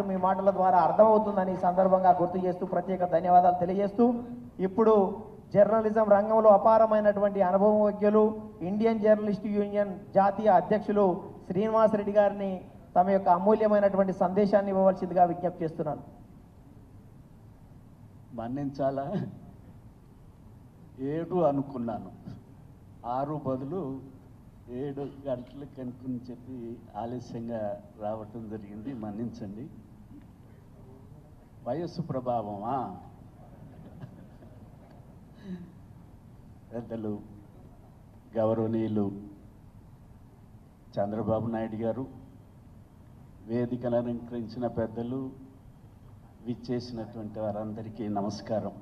మాటలు మీ మాటల ద్వారా అర్థమవుతుందని సందర్భంగా గుర్తు చేస్తూ ప్రత్యేక ధన్యవాదాలు తెలియజేస్తూ ఇప్పుడు జర్నలిజం రంగంలో అపారమైనటువంటి అనుభవజ్ఞులు ఇండియన్ జర్నలిస్ట్ యూనియన్ జాతీయ అధ్యక్షులు శ్రీనివాస్ రెడ్డి గారిని తమ యొక్క అమూల్యమైనటువంటి సందేశాన్ని ఇవ్వవలసిందిగా విజ్ఞప్తి చేస్తున్నాను. మన్నించాలా? ఏడు అనుకున్నాను. ఆరు బదులు ఏడు గంటలకు అనుకుని చెప్పి ఆలస్యంగా రావటం జరిగింది. మన్నించండి. వయస్సు ప్రభావమా? పెద్దలు గౌరవనీయులు చంద్రబాబు నాయుడు గారు వేదికను అలంకరించిన పెద్దలు విచ్చేసినటువంటి వారందరికీ నమస్కారం.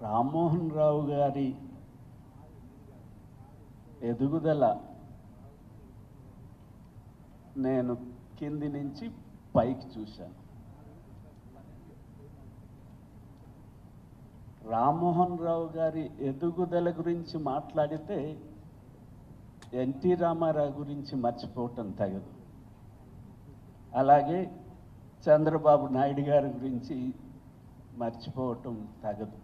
రామ్మోహన్ రావు గారి ఎదుగుదల నేను కింది నుంచి పైకి చూశాను. రామ్మోహన్ రావు గారి ఎదుగుదల గురించి మాట్లాడితే ఎన్టీ రామారావు గురించి మర్చిపోవటం తగదు. అలాగే చంద్రబాబు నాయుడు గారి గురించి మర్చిపోవటం తగదు.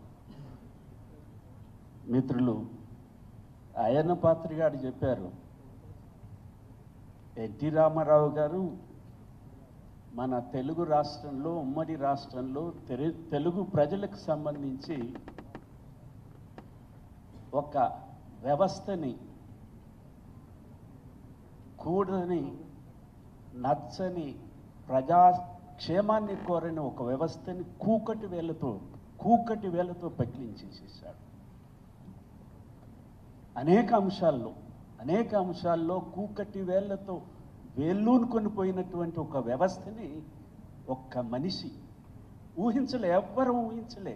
మిత్రులు అయ్యన్న పాత్రి గారు చెప్పారు ఎన్టీ రామారావు గారు మన తెలుగు రాష్ట్రంలో ఉమ్మడి రాష్ట్రంలో తెలు- తెలుగు ప్రజలకు సంబంధించి ఒక వ్యవస్థని కూడని నచ్చని ప్రజాక్షేమాన్ని కోరని ఒక వ్యవస్థని కూకటి వేలతో కూకటి వేలతో పకిలించేసేసాడు అనేక అంశాల్లో అనేక అంశాల్లో కూకటి వేళ్ళతో వేళ్ళూనుకొని పోయినటువంటి ఒక వ్యవస్థని ఒక్క మనిషి ఊహించలే ఎవ్వరూ ఊహించలే.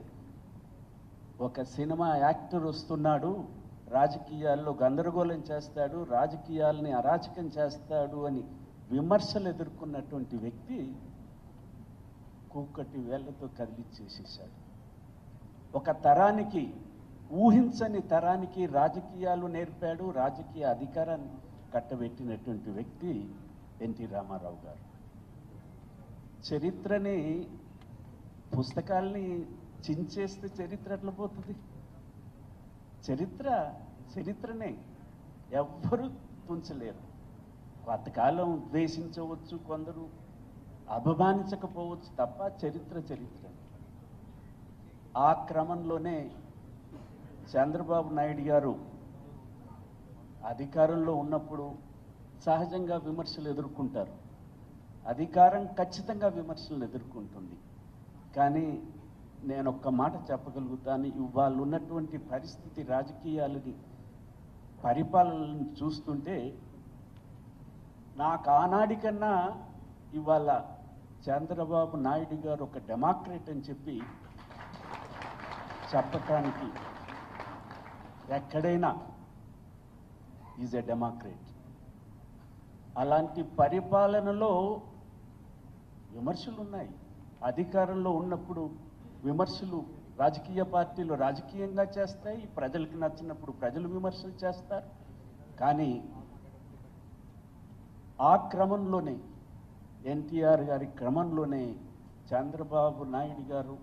ఒక సినిమా యాక్టర్ వస్తున్నాడు రాజకీయాల్లో గందరగోళం చేస్తాడు రాజకీయాల్ని అరాచకం చేస్తాడు అని విమర్శలు ఎదుర్కొన్నటువంటి వ్యక్తి కూకటి వేళ్ళతో కదిలిచ్చేసేసాడు ఒక తరానికి ఊహించని తరానికి రాజకీయాలు నేర్పాడు రాజకీయ అధికారాన్ని కట్టబెట్టినటువంటి వ్యక్తి ఎన్టీ రామారావు గారు. చరిత్రని పుస్తకాల్ని చించేస్తే చరిత్ర ఎట్లా పోతుంది? చరిత్ర చరిత్రనే ఎవ్వరూ తుంచలేరు. కొంతకాలం ద్వేషించవచ్చు కొందరు అభిమానించకపోవచ్చు తప్ప చరిత్ర చరిత్ర. ఆ క్రమంలోనే చంద్రబాబు నాయుడు గారు అధికారంలో ఉన్నప్పుడు సహజంగా విమర్శలు ఎదుర్కొంటారు. అధికారం ఖచ్చితంగా విమర్శలు ఎదుర్కొంటుంది. కానీ నేను ఒక్క మాట చెప్పగలుగుతాను. ఇవాళ ఉన్నటువంటి పరిస్థితి రాజకీయాలని పరిపాలనని చూస్తుంటే నాకు ఆనాడి కన్నా ఇవాళ చంద్రబాబు నాయుడు గారు ఒక డెమోక్రేట్ అని చెప్పి చెప్పటానికి ఎక్కడైనా ఈజ్ ఎ డెమోక్రేట్. అలాంటి పరిపాలనలో విమర్శలు ఉన్నాయి అధికారంలో ఉన్నప్పుడు విమర్శలు రాజకీయ పార్టీలు రాజకీయంగా చేస్తాయి ప్రజలకు నచ్చినప్పుడు ప్రజలు విమర్శలు చేస్తారు. కానీ ఆ క్రమంలోనే ఎన్టీఆర్ గారి క్రమంలోనే చంద్రబాబు నాయుడు గారు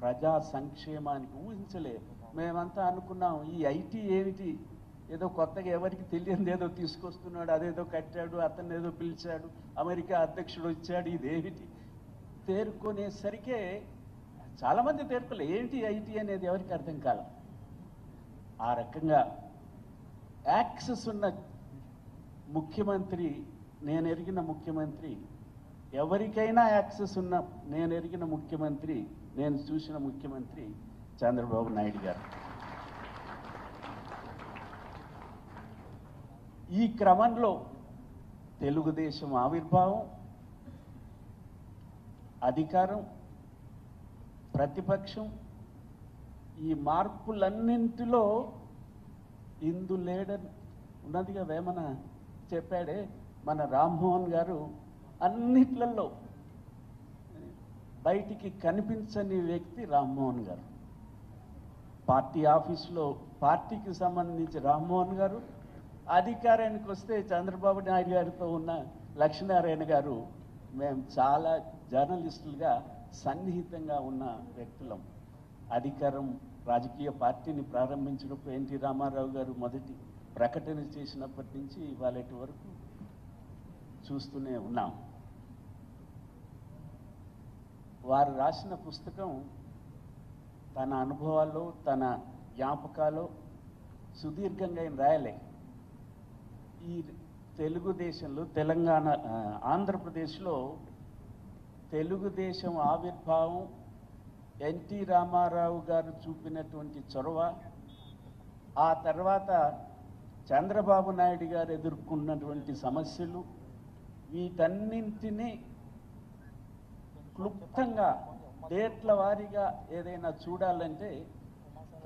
ప్రజా సంక్షేమానికి ఊహించలేదు మేమంతా అనుకున్నాం ఈ ఐటీ ఏమిటి? ఏదో కొత్తగా ఎవరికి తెలియదు ఏదో తీసుకొస్తున్నాడు అదేదో కట్టాడు అతన్ని ఏదో పిలిచాడు అమెరికా అధ్యక్షుడు వచ్చాడు ఇదేమిటి? తేరుకునేసరికే చాలామంది తేరుకోలే. ఏంటి ఐటీ అనేది ఎవరికి అర్థం కాల? ఆ రకంగా యాక్సెస్ ఉన్న ముఖ్యమంత్రి నేను ఎరిగిన ముఖ్యమంత్రి ఎవరికైనా యాక్సెస్ ఉన్న నేను ఎరిగిన ముఖ్యమంత్రి నేను చూసిన ముఖ్యమంత్రి చంద్రబాబు నాయుడు గారు. ఈ క్రమంలో తెలుగుదేశం ఆవిర్భావం అధికారం ప్రతిపక్షం ఈ మార్పులన్నింటిలో ఇందు లేడర్ ఉన్నదిగా వేమన చెప్పాడే మన రామ్మోహన్ గారు అన్నిట్లలో బయటికి కనిపించని వ్యక్తి రామ్మోహన్ గారు. పార్టీ ఆఫీస్లో పార్టీకి సంబంధించి రామ్మోహన్ గారు అధికారానికి వస్తే చంద్రబాబు నాయుడు గారితో ఉన్న లక్ష్మీనారాయణ గారు మేము చాలా జర్నలిస్టులుగా సన్నిహితంగా ఉన్న వ్యక్తులం. అధికారం రాజకీయ పార్టీని ప్రారంభించినప్పుడు ఎన్టీ రామారావు గారు మొదటి ప్రకటన చేసినప్పటి నుంచి ఇవాళటి వరకు చూస్తూనే ఉన్నాం. వారు రాసిన పుస్తకం తన అనుభవాల్లో తన జ్ఞాపకాలు సుదీర్ఘంగా ఆయన రాయలే ఈ తెలుగుదేశంలో తెలంగాణ ఆంధ్రప్రదేశ్లో తెలుగుదేశం ఆవిర్భావం ఎన్టీ రామారావు గారు చూపినటువంటి చొరవ ఆ తర్వాత చంద్రబాబు నాయుడు గారు ఎదుర్కొన్నటువంటి సమస్యలు వీటన్నింటినీ క్లుప్తంగా డేట్ల వారీగా ఏదైనా చూడాలంటే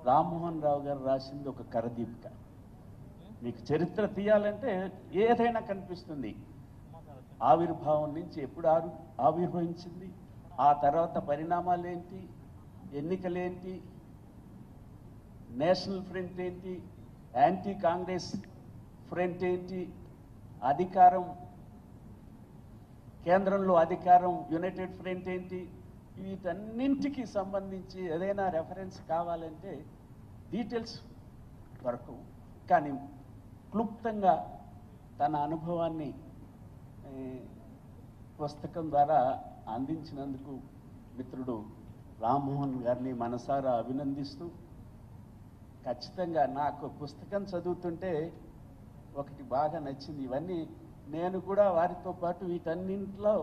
రామ్మోహన్ రావు గారు రాసింది ఒక కరదీపిక. మీకు చరిత్ర తీయాలంటే ఏదైనా కనిపిస్తుంది. ఆవిర్భావం నుంచి ఎప్పుడు ఆరు ఆవిర్భవించింది? ఆ తర్వాత పరిణామాలు ఏంటి ఎన్నికలేంటి? నేషనల్ ఫ్రంట్ ఏంటి? యాంటీ కాంగ్రెస్ ఫ్రంట్ ఏంటి? అధికారం కేంద్రంలో అధికారం యునైటెడ్ ఫ్రంట్ ఏంటి? వీటన్నింటికి సంబంధించి ఏదైనా రెఫరెన్స్ కావాలంటే డీటెయిల్స్ వరకు. కానీ క్లుప్తంగా తన అనుభవాన్ని పుస్తకం ద్వారా అందించినందుకు మిత్రుడు రామ్మోహన్ గారిని మనసారా అభినందిస్తూ ఖచ్చితంగా నాకు పుస్తకం చదువుతుంటే ఒకటి బాగా నచ్చింది. ఇవన్నీ నేను కూడా వారితో పాటు వీటన్నింటిలో